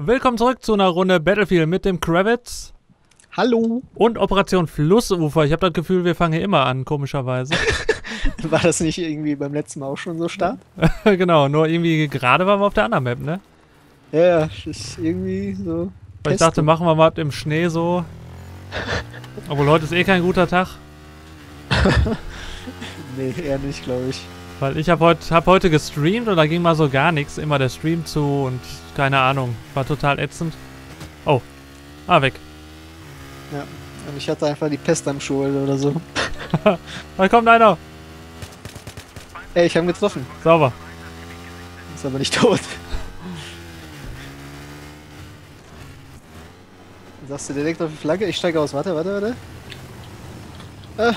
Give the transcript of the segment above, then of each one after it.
Willkommen zurück zu einer Runde Battlefield mit dem Kravitz Hallo. und Operation Flussufer. Ich habe das Gefühl, wir fangen hier immer an, komischerweise. War das nicht irgendwie beim letzten Mal auch schon so stark? genau, nur irgendwie gerade waren wir auf der anderen Map, ne? Ja, ja, das ist irgendwie so. Weil ich dachte, machen wir mal im Schnee so. Obwohl heute ist eh kein guter Tag. Nee, eher nicht, glaube ich. Weil ich habe heute, hab heute gestreamt und da ging mal so gar nichts. Immer der Stream zu und keine Ahnung. War total ätzend. Oh. Ah, weg. Und ich hatte einfach die Pest am Schul oder so. Da kommt einer. Ey, ich habe ihn getroffen. Sauber. Ist aber nicht tot. Sagst du direkt auf die Flagge? Ich steige aus. Warte, warte, warte. Ah.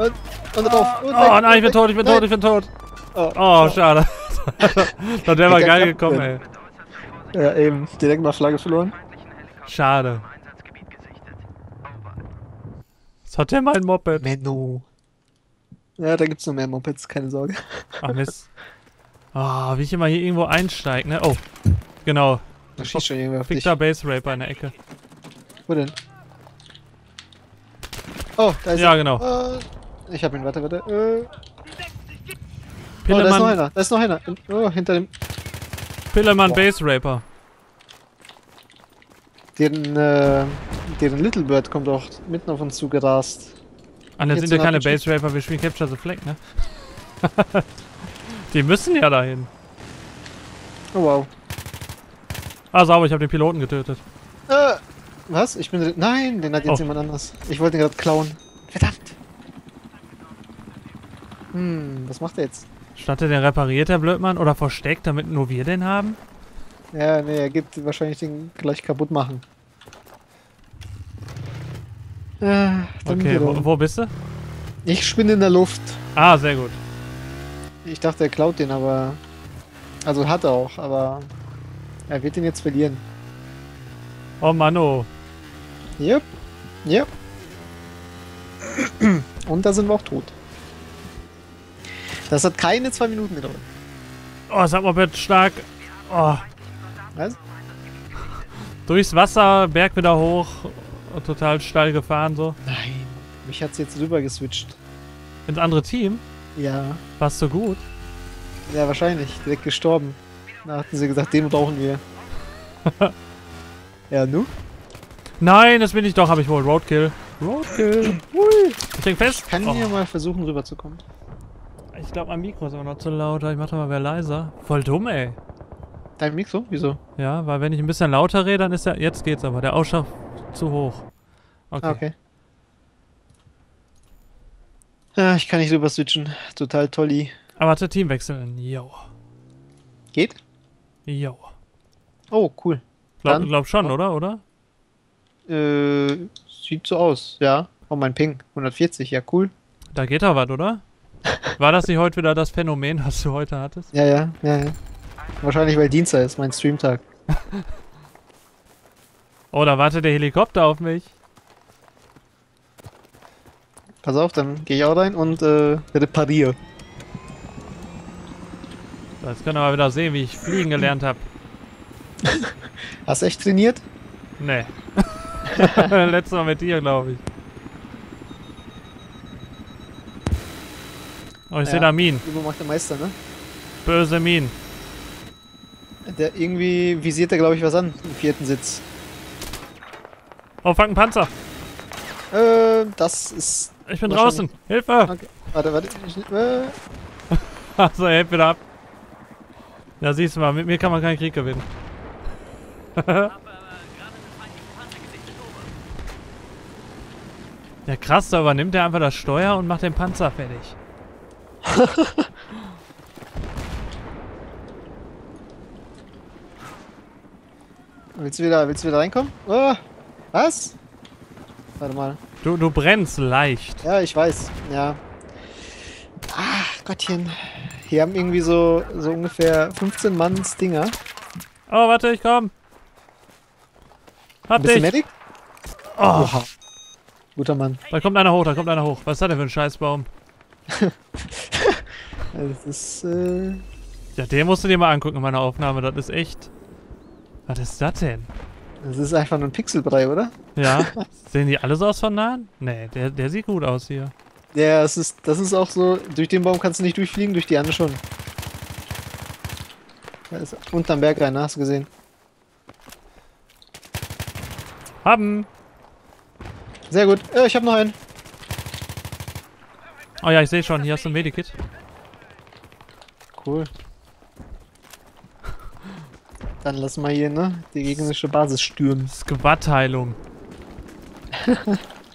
Und, und drauf. Und Oh nein, ich bin tot, ich bin tot, ich bin tot. Oh, Oh, schade. Der war Hätte geil ja gekommen, klappen ey. Ja, eben. Direkt mal Flagge verloren. Schade. Was hat der mein Moped? Menno. Ja, da gibt's noch mehr Mopeds, keine Sorge. Ach Mist. Oh, wie ich immer hier irgendwo einsteige, ne? Oh, genau. Da schießt schon irgendwer auf dich. Fickter Base Raper in der Ecke. Wo denn? Oh, da ist Ja, er. genau. Äh, ich hab ihn, warte, warte. Äh, oh, da ist noch einer, da ist noch einer. Oh, hinter dem. Pillemann Boah. Base Raper. Deren, äh, deren Little Bird kommt auch mitten auf uns zugerast. Ah, das sind ja keine. Base Raper, wir spielen Capture the Flag, ne? Die müssen ja dahin. Oh wow. Ah, sauber, ich habe den Piloten getötet. Äh, was? Ich bin. Nein, den hat jetzt Oh. jemand anders. Ich wollte ihn gerade klauen. Hm, was macht er jetzt? Statt den repariert, der Blödmann? Oder versteckt, damit nur wir den haben? Ja, nee, er gibt wahrscheinlich den gleich kaputt machen. Äh, dann Okay, wo, wo bist du? Ich spinne in der Luft. Ah, sehr gut. Ich dachte, er klaut den, aber. Also hat er auch, aber. Er wird ihn jetzt verlieren. Oh Mann, oh. Yep. Yep. Und da sind wir auch tot. Das hat keine zwei Minuten gedauert. Oh, das Moped stark. Oh, Was? durchs Wasser, Berg wieder hoch. Total steil gefahren so. Nein. Mich hat's jetzt rüber geswitcht. Ins andere Team. Ja. Warst so gut. Ja, wahrscheinlich. Direkt gestorben. Da hatten sie gesagt, den brauchen wir. ja, nu? Nein, das bin ich doch, habe ich wohl. Roadkill. Roadkill. Hui. Ich häng fest. Kann oh. hier mal versuchen, rüberzukommen. Ich glaube, mein Mikro ist aber noch zu lauter. Ich mach doch mal wer leiser. Voll dumm, ey. Dein Mikro? Wieso? Ja, weil wenn ich ein bisschen lauter rede, dann ist der. Jetzt geht's aber. Der Ausschlag zu hoch. Okay. Ah, okay. Ja, ich kann nicht rüber switchen. Total tolli. Aber warte, Team wechseln. Yo. Geht? Yo. Oh, cool. Glaub, Dann- glaub schon, oder? Oder? Äh, sieht so aus, ja. Oh, mein Ping. 140, ja, cool. Da geht doch was, oder? War das nicht heute wieder das Phänomen, was du heute hattest? Ja, ja, ja, ja. Wahrscheinlich, weil Dienstag ist, mein Streamtag. Oh, da wartet der Helikopter auf mich. Pass auf, dann gehe ich auch rein und äh, repariere. Jetzt können wir mal wieder sehen, wie ich fliegen gelernt habe. Hast du echt trainiert? Nee. Letztes Mal mit dir, glaube ich. Oh, ich Ja. sehe da Minen. Übung macht der Meister, ne? Böse Minen. Der irgendwie visiert er, glaube ich, was an im vierten Sitz. Oh, fuck, ein Panzer. Äh, das ist. Ich bin draußen. Hilfe. Okay. Warte, warte. Ich, äh, Achso, er hält wieder ab. Ja, siehst du mal, mit mir kann man keinen Krieg gewinnen. ja, krass, da übernimmt er einfach das Steuer und macht den Panzer fertig. willst, du wieder, willst du wieder reinkommen? Oh, was? Warte mal. Du, du brennst leicht. Ja, ich weiß. Ja. Ach, Gottchen. Hier haben irgendwie so, so ungefähr 15 Mann Stinger. Oh, warte, ich komm. Hab dich. Medic? Oh, Oha. Guter Mann. da kommt einer hoch, da kommt einer hoch. Was ist das denn für ein Scheißbaum? Das ist, äh, Ja, den musst du dir mal angucken in meiner Aufnahme. Das ist echt. Was ist das denn? Das ist einfach nur ein Pixelbrei, oder? Ja. Sehen die alle so aus von nahen? Nee, der, der sieht gut aus hier. Ja, es ist, das ist auch so, durch den Baum kannst du nicht durchfliegen, durch die andere schon. Da ist unterm Berg rein, hast du gesehen. Haben! Sehr gut. Äh, ich habe noch einen. Oh ja, ich sehe schon, hier hast du ein Medikit. Cool. Dann lassen wir hier, ne, die gegnerische Basis stürmen. Squad-Heilung.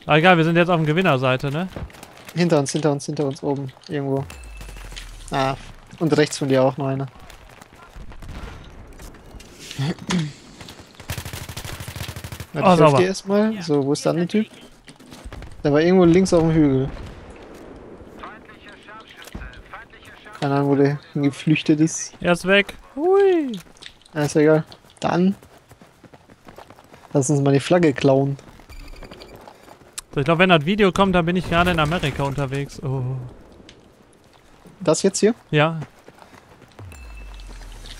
ah, egal, wir sind jetzt auf der Gewinnerseite, ne? Hinter uns, hinter uns, hinter uns oben. Irgendwo. Ah, und rechts von dir auch noch einer. Oh, Warte, ich helf sauber. dir erstmal. So, wo ist der andere Typ? Der war irgendwo links auf dem Hügel. Keine Ahnung, wo der hingeflüchtet ist. Er ist weg. Hui. Ja, ist egal. Dann. Lass uns mal die Flagge klauen. So, ich glaube, wenn das Video kommt, dann bin ich gerade in Amerika unterwegs. Oh. Das jetzt hier? Ja.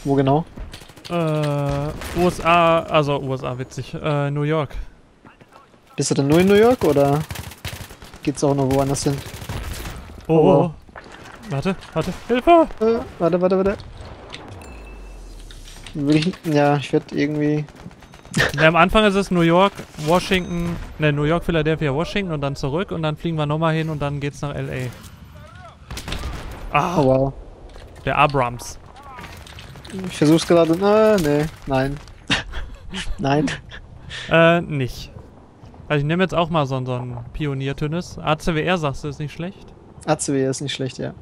Wo genau? Äh, USA, also USA, witzig. Äh, New York. Bist du denn nur in New York oder geht's auch noch woanders hin? Oh, Oh. Warte, warte. Hilfe! Äh, warte, warte, warte. Will ich. Ja, ich werde irgendwie. Ja, am Anfang ist es New York, Washington, ne, New York, Philadelphia, Washington und dann zurück und dann fliegen wir nochmal hin und dann geht's nach L.A. Ah, Oh wow. der Abrams. Ich versuch's gerade. Ah, nee. Nein. Nein. Äh, nicht. Also ich nehme jetzt auch mal so, ein- so ein Pioniertünnes. ACWR sagst du, ist nicht schlecht? ACW ist nicht schlecht, ja.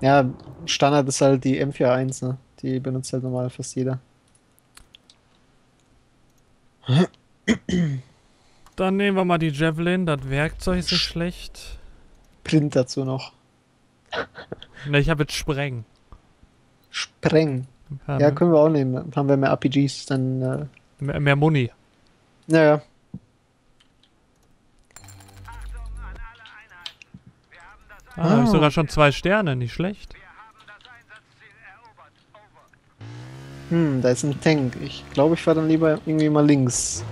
Ja, Standard ist halt die M41, ne? Die benutzt halt normal fast jeder. Dann nehmen wir mal die Javelin, das Werkzeug ist nicht schlecht. Print dazu noch. Ne, ich habe jetzt Spreng. Spreng. Ja, Ja, können wir auch nehmen. Dann haben wir mehr RPGs, dann. Äh, mehr, mehr Muni. naja. Ah, hab ich Ah. sogar schon zwei Sterne, nicht schlecht. Hm, da ist ein Tank. Ich glaube, ich fahre dann lieber irgendwie mal links.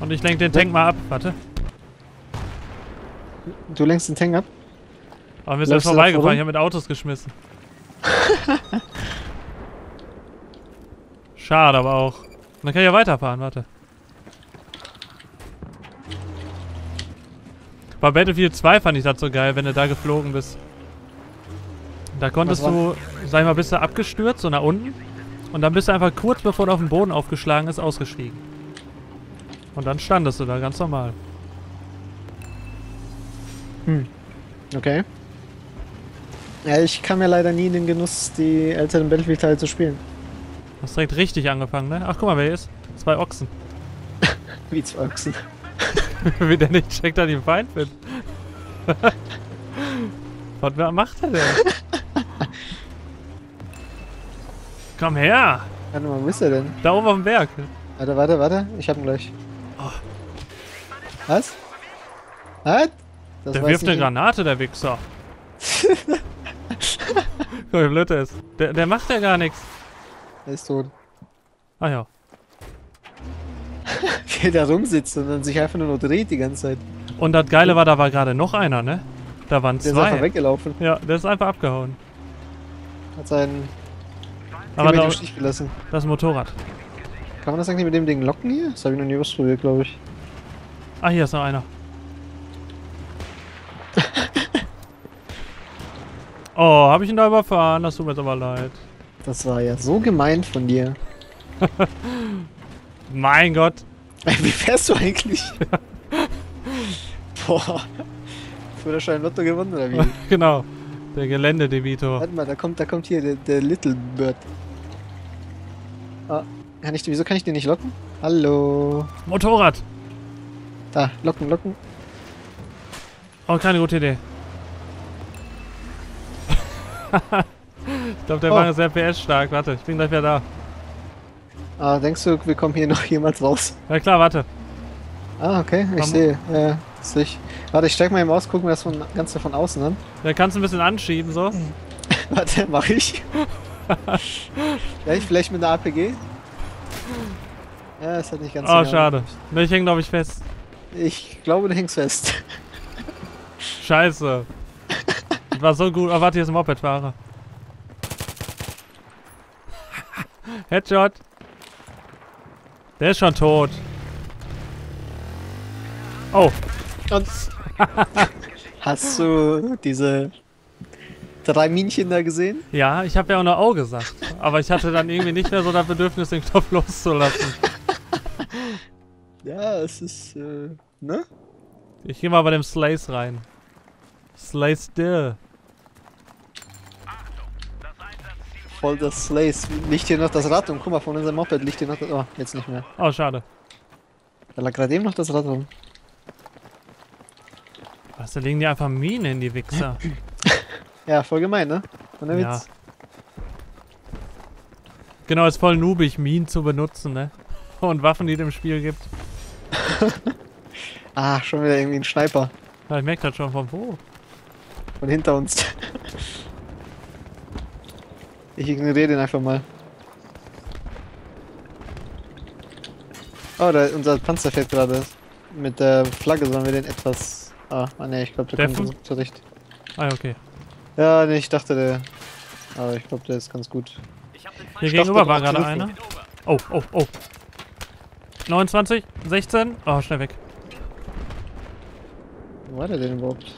Und ich lenke den Tank mal ab. Warte. Du lenkst den Tank ab? Aber wir sind vorbeigefahren, ich habe mit Autos geschmissen. Schade aber auch. Dann kann ich ja weiterfahren, warte. Bei Battlefield 2 fand ich das so geil, wenn du da geflogen bist. Da konntest du, sag ich mal, bist du abgestürzt, so nach unten. Und dann bist du einfach kurz bevor du auf den Boden aufgeschlagen ist, ausgestiegen. Und dann standest du da ganz normal. Okay. Ja, ich kam ja leider nie in den Genuss, die älteren Battlefield-Teile zu spielen. Hast direkt richtig angefangen, ne? Ach, guck mal, wer hier ist. Zwei Ochsen. Wie zwei Ochsen. Wie der nicht checkt, dass ich ein Feind bin. Was macht er denn? Komm her! Warte mal, wo ist er denn? Da oben auf dem Berg. Warte, warte, warte. Ich hab ihn gleich. Oh. Was? Was? Das Der wirft eine nicht- Granate, der Wichser. Guck, wie blöd der ist. Der, der macht ja gar nichts. Er ist tot. Ah ja. Wie er da rumsitzt und dann sich einfach nur noch dreht die ganze Zeit. Und das Geile war, da war gerade noch einer, ne? Da waren Der ist einfach zwei. weggelaufen. Ja, der ist einfach abgehauen. Hat seinen Aber da, Stich gelassen. das Motorrad. Kann man das eigentlich mit dem Ding locken hier? Das habe ich noch nie ausprobiert, glaube ich. Ah, hier ist noch einer. Oh, habe ich ihn da überfahren? Das tut mir jetzt aber leid. Das war ja so gemeint von dir. Mein Gott. Wie fährst du eigentlich? Boah. Führerschein Lotto gewonnen oder wie? genau. Der Geländedebitor. Warte mal, da kommt, da kommt hier der, der Little Bird. Ah, kann ich, wieso kann ich den nicht locken? Hallo. Motorrad. Da, locken, locken. Oh, keine gute Idee. Ich glaube, der Oh. Wagen ist sehr PS-stark. Warte, ich bin gleich wieder da. Ah, denkst du, wir kommen hier noch jemals raus? Ja klar, warte. Ah, okay, ich sehe. Ja, Sich. Warte, ich steig mal eben aus, gucken wir das von, Ganze von außen an. Da kannst du ein bisschen anschieben, so. Warte, mach ich. vielleicht, vielleicht mit einer APG? Ja, ist halt nicht ganz Oh, so schade. Ne, ich häng, glaube ich, fest. Ich glaube, du hängst fest. Scheiße. War so gut. Oh, warte, hier ist ein Mopedfahrer. Headshot. Der ist schon tot. Oh, Und hast du diese drei Minchen da gesehen? ja, ich habe ja auch nur Au gesagt. Aber ich hatte dann irgendwie nicht mehr so das Bedürfnis, den Knopf loszulassen. Ja, es ist, äh, ne? Ich gehe mal bei dem Slays rein. Slay still. Voll das Slays. Liegt hier noch das Rad rum. Guck mal, von unserem Moped liegt hier noch das... Oh, jetzt nicht mehr. Oh, schade. Da lag gerade eben noch das Rad rum. Was, da liegen die einfach Minen in die Wichser. Ja, voll gemein, ne? Und der Ja. Witz. Genau, ist voll noobig, Minen zu benutzen, ne? Und Waffen, die es im Spiel gibt. Ah, schon wieder irgendwie ein Sniper. Ja, ich merke das schon von wo. Von hinter uns. Ich ignoriere den einfach mal. Oh, da, unser Panzer fährt gerade. Mit der Flagge sollen wir den etwas... Ah, ah ne, ich glaube, der, Der kommt so zurecht. Ah, okay. Ja, ne, ich dachte, der... Aber ich glaube, der ist ganz gut. Hier gegenüber war gerade einer. Oh, oh, oh. 29, 16. Oh, schnell weg. Wo war der denn überhaupt?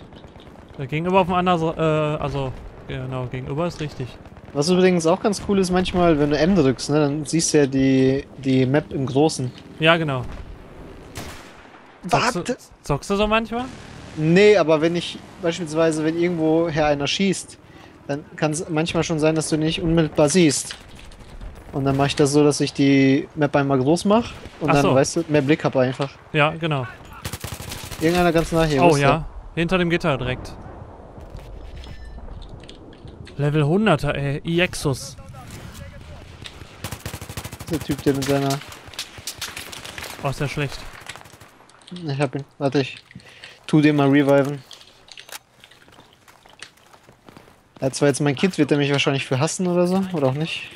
Der gegenüber auf dem anderen, äh, also, genau, gegenüber ist richtig. Was übrigens auch ganz cool ist manchmal, wenn du M drückst, ne, dann siehst du ja die, die Map im Großen. Ja, genau. Zockst du, zockst du so manchmal? Nee, aber wenn ich beispielsweise, wenn irgendwoher einer schießt, dann kann es manchmal schon sein, dass du nicht unmittelbar siehst. Und dann mache ich das so, dass ich die Map einmal groß mache und Ach dann, so. weißt du, mehr Blick habe einfach. Ja, genau. Irgendeiner ganz nah hier. oh ja, hinter dem Gitter direkt. Level 100er, ey. Iexus. Der? Typ, der mit seiner. Oh, ist ja schlecht. Ich hab ihn. Warte, ich tu den mal reviven. Er hat zwar jetzt mein Kit, wird er mich wahrscheinlich für hassen oder so, oder auch nicht.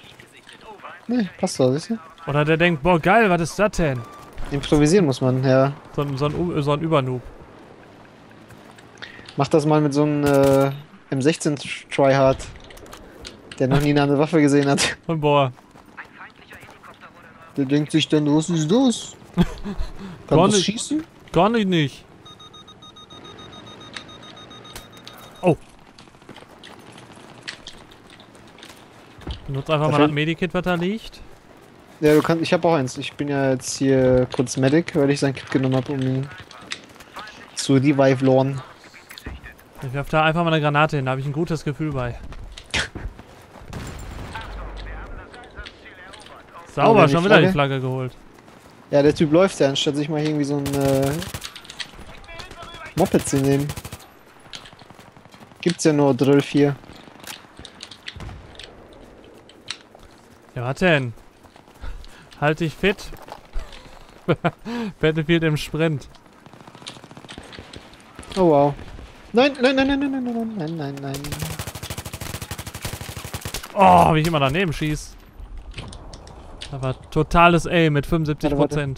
Nee, passt doch, siehst du? Oder der denkt, boah, geil, was ist das denn? Improvisieren muss man, ja. So, ein- so, ein, so ein Übernoob. Mach das mal mit so einem äh, M16 Tryhard, der noch nie eine Waffe gesehen hat. Und boah, Der denkt sich dann, was ist das? Kann Gar das nicht. schießen? gar nicht nicht. Oh. Benutzt einfach Da mal das Medikit, was da liegt. Ja, du kannst. Ich habe auch eins. Ich bin ja jetzt hier kurz Medic, weil ich sein Kit genommen habe, um ihn zu revive lawn. Ich werf da einfach mal eine Granate hin, da habe ich ein gutes Gefühl bei. Sauber, schon wieder die Flagge? Flagge geholt. Ja, der Typ läuft ja, anstatt sich mal irgendwie so ein äh, Moped zu nehmen. Gibt's ja nur Drill 4. Ja, was denn? Halt dich fit. Battlefield im Sprint. Oh wow. Nein, nein, nein, nein, nein, nein, nein, nein, nein, nein. Oh, wie ich immer daneben schieß. Das war totales A mit 75%. Warte, warte.